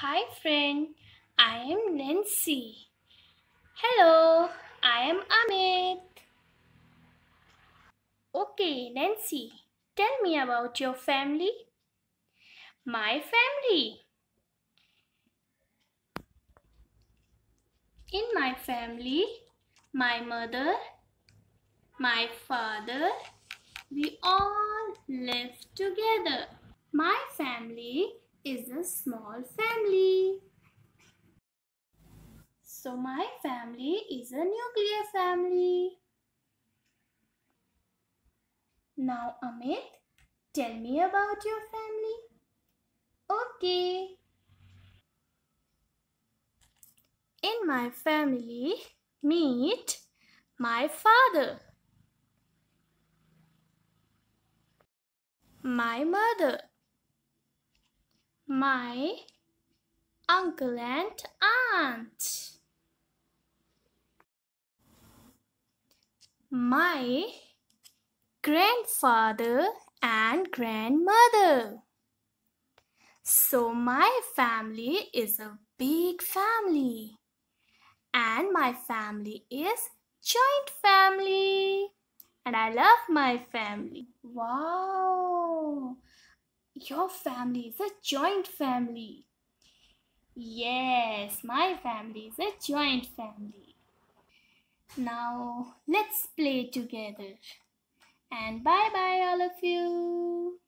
Hi friend, I am Nancy. Hello, I am Amit. Okay, Nancy, tell me about your family. My family. In my family, my mother, my father, we all live together. My family is a small family. So my family is a nuclear family. Now Amit, tell me about your family. Okay. In my family, meet my father, my mother, my uncle and aunt, my grandfather and grandmother. So my family is a big family and my family is joint family and I love my family. Wow! Your family is a joint family. Yes, my family is a joint family. Now let's play together. And bye bye, all of you.